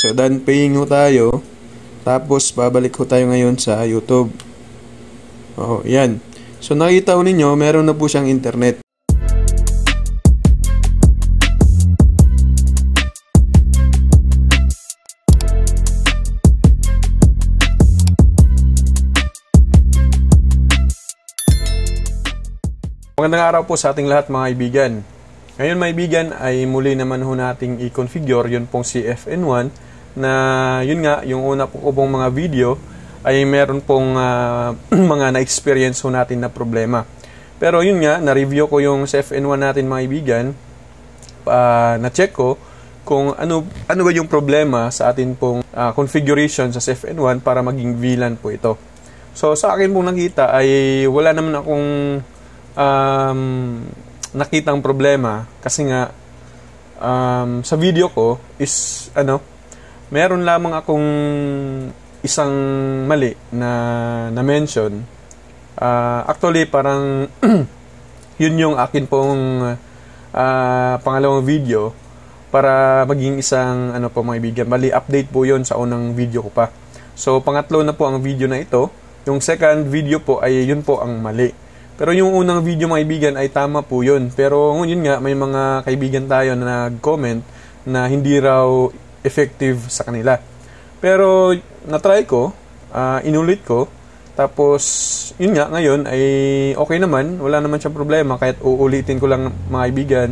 So, done paying ho tayo. Tapos, babalik ho tayo ngayon sa YouTube. Oh, yan. So, nakita ho ninyo, meron na po siyang internet. Magandang araw po sa ating lahat mga kaibigan. Ngayon mga kaibigan ay muli naman ho nating i-configure yun pong CFN1 na yun nga, yung una po pong mga video ay meron pong uh, mga na-experience natin na problema. Pero yun nga, na-review ko yung CFN1 natin mga kaibigan, uh, na-check ko kung ano ano ba yung problema sa atin pong uh, configuration sa CFN1 para maging VLAN po ito. So sa akin pong nakita ay wala naman akong um, nakitang problema kasi nga um, sa video ko is ano meron lamang akong isang mali na na mention. Uh, actually parang yun yung akin pong uh, pangalawang video para maging isang ano po mga ibigan bali update po yon sa unang video ko pa. So pangatlo na po ang video na ito. Yung second video po ay yun po ang mali. Pero yung unang video mga kaibigan ay tama po yun. Pero yun nga, may mga kaibigan tayo na nag-comment na hindi raw effective sa kanila. Pero na-try ko, uh, inulit ko, tapos yun nga, ngayon ay okay naman, wala naman siyang problema kahit uulitin ko lang mga kaibigan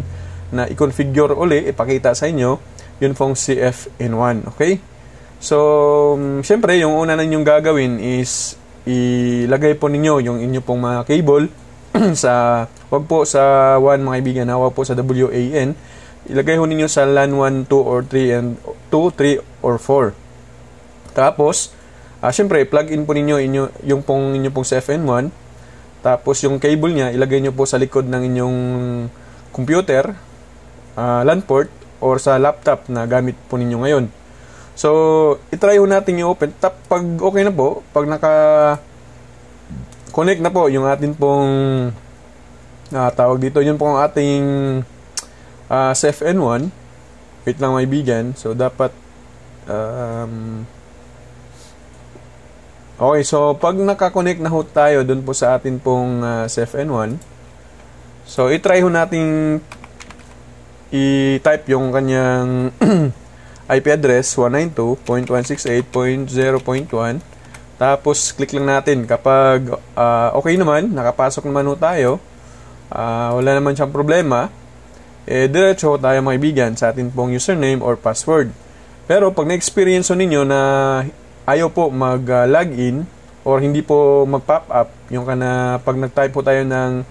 na i-configure uli, ipakita sa inyo, yun pong CFN1, okay? So, um, syempre, yung una na ninyong gagawin is ilagay po ninyo yung inyo pong mga cable sa wag po sa 1 mga kaibigan, wag po sa WAN. Ilagay ho ninyo sa LAN 1, 2 or 3 and 2, 3 or 4. Tapos, uh, syempre, plug in po ninyo inyo, yung pong inyo pong CFN1. Tapos yung cable niya, ilagay niyo po sa likod ng inyong computer, uh, LAN port or sa laptop na gamit po ninyo ngayon. So, itry ho natin i-open. Tap, pag okay na po, pag naka connect na po yung atin pong uh, tawag dito, yun po ang ating uh, CFN1. Wait lang may bigan. So, dapat um, Okay, so pag nakakonect na ho tayo dun po sa atin pong uh, CFN1, so i-try ho nating i-type yung kanyang IP address 192.168.0.1 tapos click lang natin. Kapag uh, okay naman nakapasok naman ho tayo uh, wala naman siyang problema eh diretso tayo maibigan sa atin pong username or password. Pero pag na-experience ninyo na ayaw po mag-login or hindi po mag-pop up yung kana pag nag-type po tayo ng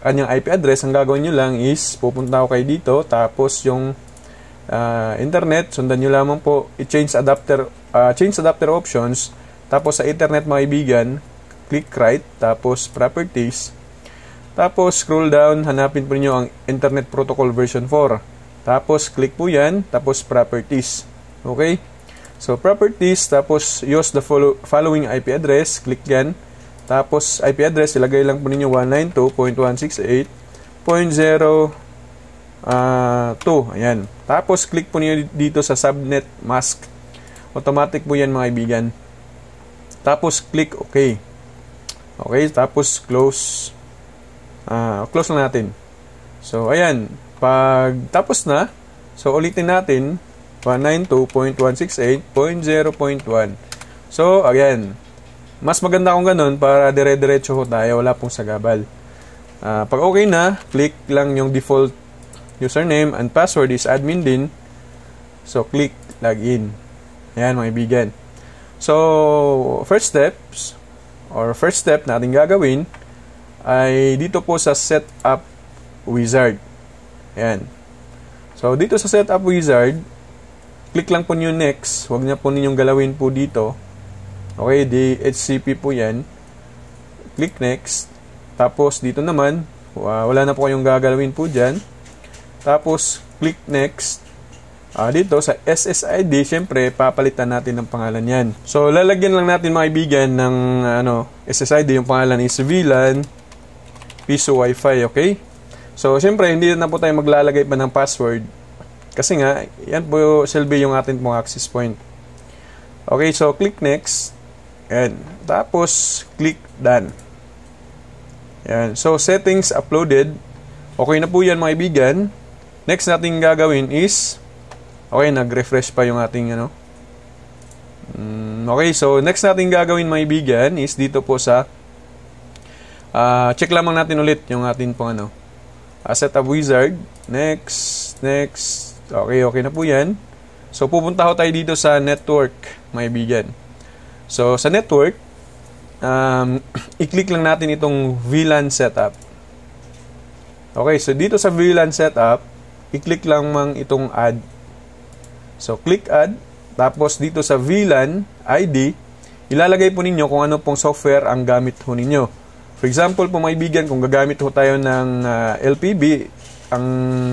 kanyang IP address ang gagawin nyo lang is pupunta ko kayo dito tapos yung uh, internet, sundan nyo lamang po i-change adapter uh, change adapter options tapos sa internet mga kaibigan click right tapos properties tapos scroll down hanapin po niyo ang internet protocol version 4 tapos click po yan tapos properties okay so properties tapos use the follow, following IP address click yan tapos IP address ilagay lang po ninyo 192.168.0 uh, 2. Ayan. Tapos, click po niyo dito sa subnet mask. Automatic po yan mga kaibigan. Tapos, click OK. Okay, tapos close. Uh, close lang natin. So, ayan. Pag tapos na, so ulitin natin 192.168.0.1. So, again, mas maganda kung ganun para dire-diretso ho tayo, wala pong sagabal. Uh, pag okay na, click lang yung default username and password is admin din. So, click login. Ayan, mga ibigan. So, first steps, or first step natin gagawin, ay dito po sa setup wizard. Ayan. So, dito sa setup wizard, click lang po nyo next. Huwag na po ninyong galawin po dito. Okay, DHCP po yan. Click next. Tapos, dito naman, wala na po kayong gagalawin po dyan. Tapos, click next. Uh, dito sa SSID, syempre, papalitan natin ng pangalan yan. So, lalagyan lang natin mga ibigan ng ano, SSID. Yung pangalan is VLAN Piso Wi-Fi, okay? So, syempre, hindi na po tayo maglalagay pa ng password. Kasi nga, yan po silbi yung atin pong access point. Okay, so click next. Yan. Tapos, click done. Yan. So, settings uploaded. Okay na po yan mga ibigan. Next natin gagawin is, okay, nag-refresh pa yung ating, ano. Mm, okay, so next natin gagawin mga ibigan is dito po sa, uh, check lamang natin ulit yung ating pong, ano, uh, setup wizard. Next, next. Okay, okay na po yan. So, pupunta ho tayo dito sa network, mga ibigan. So, sa network, um, i-click lang natin itong VLAN setup. Okay, so dito sa VLAN setup, i-click lang mang itong add. So, click add. Tapos, dito sa VLAN ID, ilalagay po ninyo kung ano pong software ang gamit ho ninyo. For example po, maibigan, kung gagamit ho tayo ng uh, LPB, ang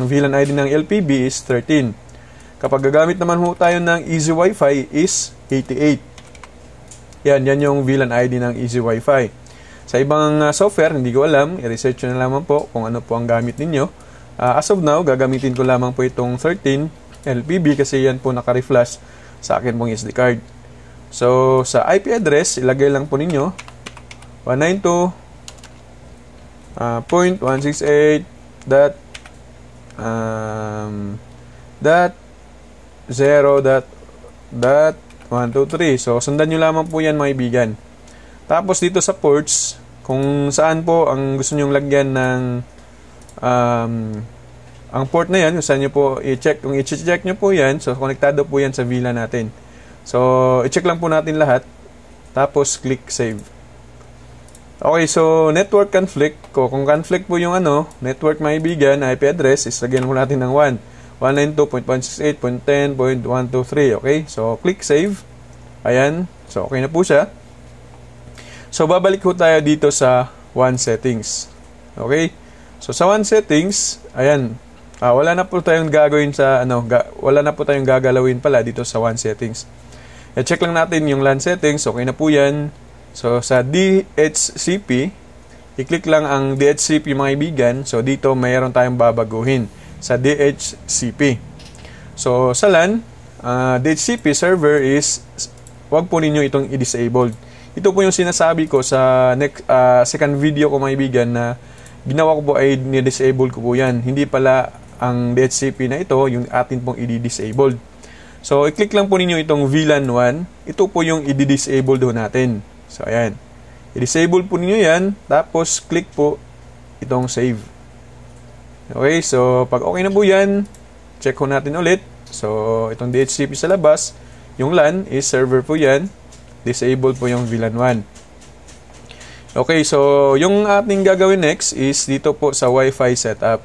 VLAN ID ng LPB is 13. Kapag gagamit naman ho tayo ng Easy Wi-Fi is 88. Yan, yan yung VLAN ID ng Easy Wi-Fi. Sa ibang uh, software, hindi ko alam, i-research na lamang po kung ano po ang gamit ninyo. Uh, as of now, gagamitin ko lamang po itong 13 LPB kasi yan po naka-reflash sa akin pong SD card. So, sa IP address, ilagay lang po ninyo 192 uh, dot um, dot 0 dot dot 1, 2, 3. So, sundan nyo lamang po yan mga ibigan. Tapos dito sa ports, kung saan po ang gusto nyong lagyan ng um, ang port na yan, kung saan nyo po i-check, kung i-check nyo po yan, so konektado po yan sa villa natin. So, i-check lang po natin lahat. Tapos, click save. Okay, so network conflict. Kung conflict po yung ano, network maibigan, IP address, is lagyan po natin ng 1. 192.168.10.123. Okay? So, click save. Ayan. So, okay na po siya. So, babalik po tayo dito sa one settings. Okay? So, sa one settings, ayan. Uh, wala na po tayong gagawin sa, ano, ga, wala na po tayong gagalawin pala dito sa one settings. I-check lang natin yung LAN settings. Okay na po yan. So, sa DHCP, i-click lang ang DHCP mga ibigan. So, dito mayroon tayong babaguhin sa DHCP. So, sa LAN, uh, DHCP server is wag po ninyo itong i-disabled. Ito po yung sinasabi ko sa next, uh, second video ko maibigan na ginawa ko po ay ni-disable ko po yan. Hindi pala ang DHCP na ito yung atin pong i-disabled. So, i-click lang po ninyo itong VLAN 1. Ito po yung i-disable do natin. So, ayan. I-disable po ninyo yan. Tapos, click po itong save. Okay, so pag okay na po yan, check ko natin ulit. So, itong DHCP sa labas, yung LAN is server po yan. Disable po yung VLAN 1. Okay, so yung ating gagawin next is dito po sa Wi-Fi setup.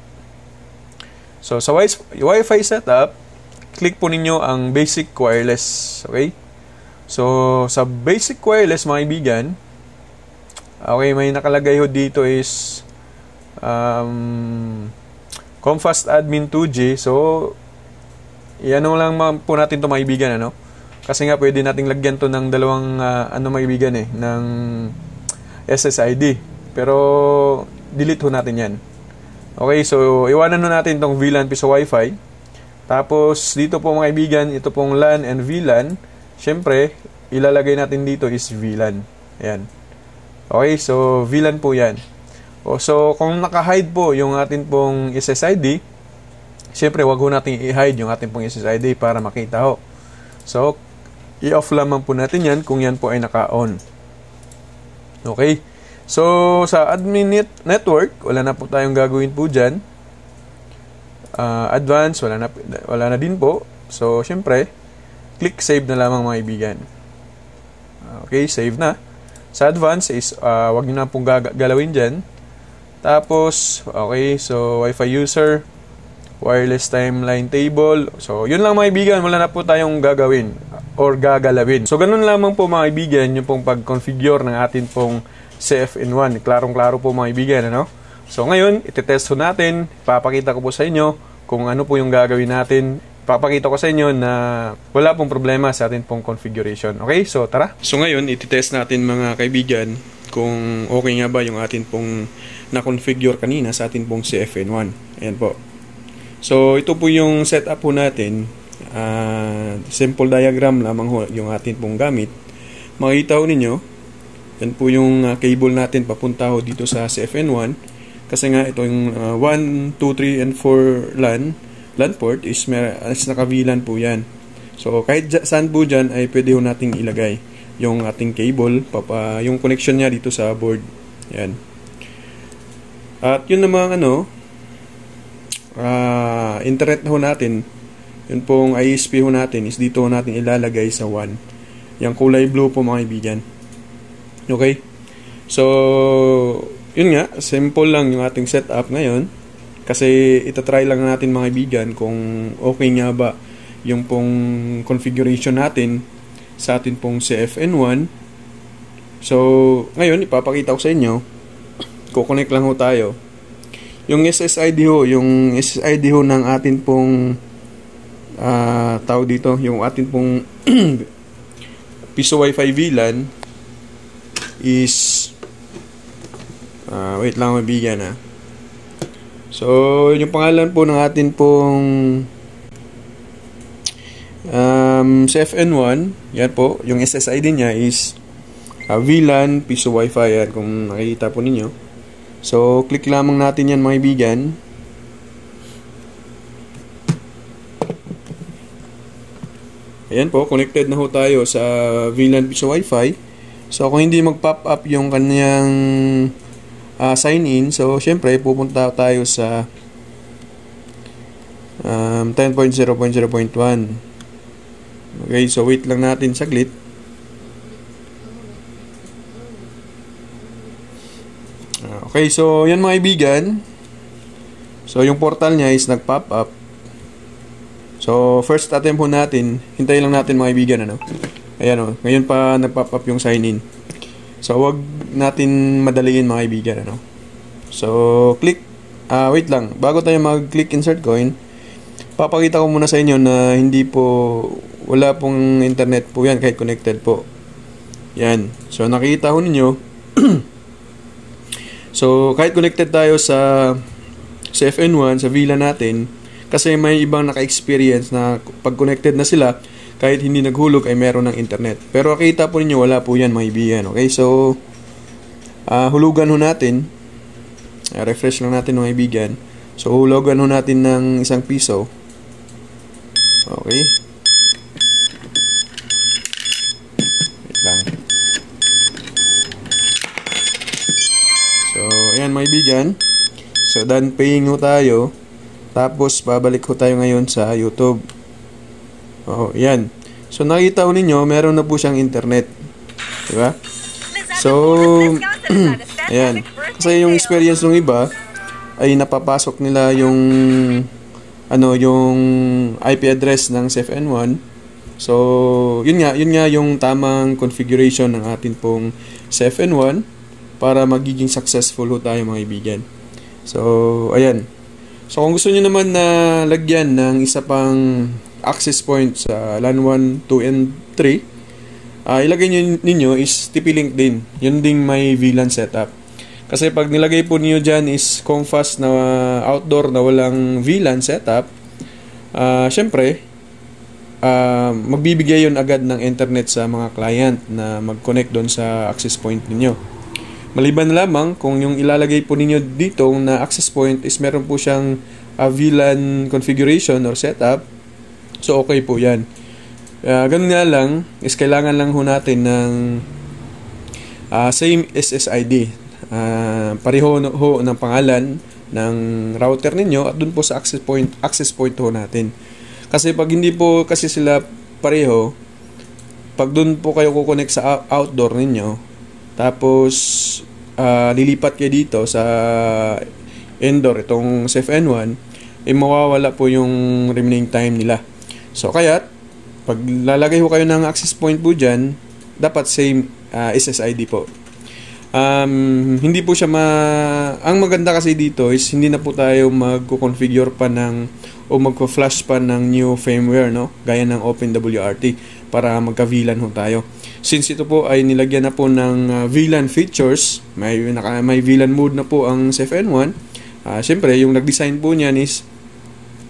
So, sa Wi-Fi setup, click po ninyo ang basic wireless. Okay? So, sa basic wireless, mga ibigan, okay, may nakalagay ho dito is um, Comfast Admin 2G. So, yan lang po natin to maibigan, ano? Kasi nga pwede nating lagyan to ng dalawang uh, ano maibigan eh, ng SSID. Pero delete ho natin yan. Okay, so iwanan ho natin tong VLAN piso Wi-Fi. Tapos dito po mga kaibigan, ito pong LAN and VLAN. Syempre, ilalagay natin dito is VLAN. Ayan. Okay, so VLAN po yan. O, so, kung naka-hide po yung atin pong SSID, siyempre, wag ho natin i-hide yung atin pong SSID para makita ho. So, i-off lamang po natin yan kung yan po ay naka-on. Okay? So, sa admin net network, wala na po tayong gagawin po dyan. Uh, advance, wala na, wala na din po. So, siyempre, click save na lamang mga ibigan. Okay, save na. Sa advance is, uh, wag nyo na pong gagalawin dyan. Tapos, okay, so Wi-Fi user, wireless timeline table. So, yun lang mga ibigan, wala na po tayong gagawin or gagalawin. So, ganun lamang po mga ibigan yung pong pag-configure ng atin pong CFN1. Klarong-klaro po mga ibigan, ano? So, ngayon, itetest po natin, papakita ko po sa inyo kung ano po yung gagawin natin. Papakita ko sa inyo na wala pong problema sa atin pong configuration. Okay, so tara. So, ngayon, itetest natin mga kaibigan kung okay nga ba yung atin pong na-configure kanina sa atin pong CFN1. Ayan po. So, ito po yung setup po natin. Uh, simple diagram lamang ho yung atin pong gamit. Makikita ho ninyo, yan po yung uh, cable natin papunta ho dito sa CFN1. Kasi nga ito yung uh, 1, 2, 3, and 4 LAN, LAN port is, may, is naka-VLAN po yan. So, kahit saan po dyan ay pwede ho nating ilagay yung ating cable, papa, yung connection niya dito sa board. Yan. At yun namang ano, uh, internet ho natin, yun pong ISP ho natin is dito natin ilalagay sa 1. Yung kulay blue po mga kaibigan. Okay? So, yun nga, simple lang yung ating setup ngayon. Kasi itatry lang natin mga kaibigan kung okay nga ba yung pong configuration natin sa atin pong CFN1. So, ngayon, ipapakita ko sa inyo Kukonek lang ho tayo. Yung SSID ho, yung SSID ho ng atin pong uh, tao dito, yung atin pong piso wifi VLAN is uh, wait lang mabigyan ha. So, yung pangalan po ng atin pong um, CFN1, yan po, yung SSID niya is uh, VLAN piso wifi yan kung nakikita po ninyo. So, click lamang natin yan mga ibigan. Ayan po, connected na ho tayo sa VLAN sa Wi-Fi. So, kung hindi mag-pop up yung kanyang uh, sign in, so, syempre, pupunta tayo sa um, 10.0.0.1. Okay, so wait lang natin saglit. Okay, so yan mga ibigan. So yung portal niya is nag-pop up. So first attempt po natin, hintayin lang natin mga ibigan ano. Ayan o, oh, ngayon pa nag-pop up yung sign in. So wag natin madaliin mga ibigan ano. So click, ah uh, wait lang, bago tayo mag-click insert coin, papakita ko muna sa inyo na hindi po, wala pong internet po yan kahit connected po. Yan. So nakita ho ninyo, So, kahit connected tayo sa, sa FN1, sa villa natin, kasi may ibang naka-experience na pag connected na sila, kahit hindi naghulog ay meron ng internet. Pero kita po ninyo, wala po yan mga ibigan. Okay, so, uh, hulugan ho natin. Uh, refresh lang natin mga ibigan. So, hulugan ho natin ng isang piso. Okay. Ayan mga ibigan. So done paying ho tayo. Tapos babalik ho tayo ngayon sa YouTube. Oh, yan. So nakita ho ninyo, meron na po siyang internet. Di ba? So, ayan. Kasi yung experience ng iba ay napapasok nila yung ano yung IP address ng CFN1. So, yun nga, yun nga yung tamang configuration ng atin pong CFN1 para magiging successful ho tayo mga kaibigan. So, ayan. So, kung gusto niyo naman na lagyan ng isa pang access point sa LAN 1, 2, and 3, uh, ilagay niyo ninyo is TP-Link din. Yun ding may VLAN setup. Kasi pag nilagay po niyo dyan is Comfast na outdoor na walang VLAN setup, uh, syempre, uh, magbibigay yun agad ng internet sa mga client na mag-connect doon sa access point ninyo. Maliban na lamang kung yung ilalagay po ninyo dito na access point is meron po siyang uh, VLAN configuration or setup. So okay po yan. Uh, ganun nga lang is kailangan lang ho natin ng uh, same SSID. Uh, pareho ho ng pangalan ng router ninyo at dun po sa access point access point ho natin. Kasi pag hindi po kasi sila pareho, pag dun po kayo kukonek sa outdoor ninyo, tapos, uh, lilipat kayo dito sa indoor, itong CFN1, eh mawawala po yung remaining time nila. So, kaya, pag lalagay ko kayo ng access point po dyan, dapat same uh, ah, SSID po. Um, hindi po siya ma... Ang maganda kasi dito is hindi na po tayo mag-configure pa ng o magko-flash pa ng new firmware, no? Gaya ng OpenWRT para magka-VLAN ho tayo. Since ito po ay nilagyan na po ng uh, VLAN features, may, naka, may VLAN mode na po ang CFN1, uh, ah, siyempre yung nag-design po niyan is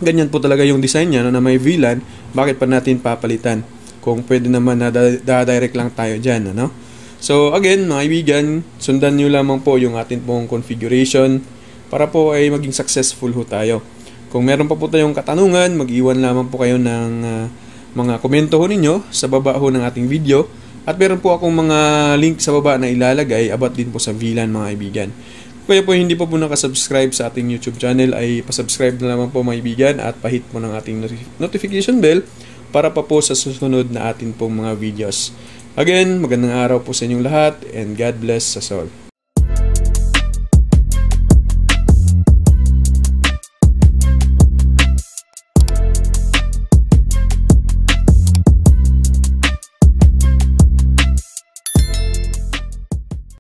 ganyan po talaga yung design niya no, na may VLAN, bakit pa natin papalitan? Kung pwede naman na da-direct lang tayo dyan. Ano? So again, mga kaibigan, sundan nyo lamang po yung atin pong configuration para po ay maging successful ho tayo. Kung meron pa po tayong katanungan, mag-iwan lamang po kayo ng uh, mga komento ho ninyo sa baba ho ng ating video. At meron po akong mga link sa baba na ilalagay about din po sa VLAN mga kaibigan. Kaya po hindi pa po nakasubscribe sa ating YouTube channel ay pasubscribe na naman po mga kaibigan at pahit mo ng ating notification bell para pa po sa susunod na atin pong mga videos. Again, magandang araw po sa inyong lahat and God bless us all.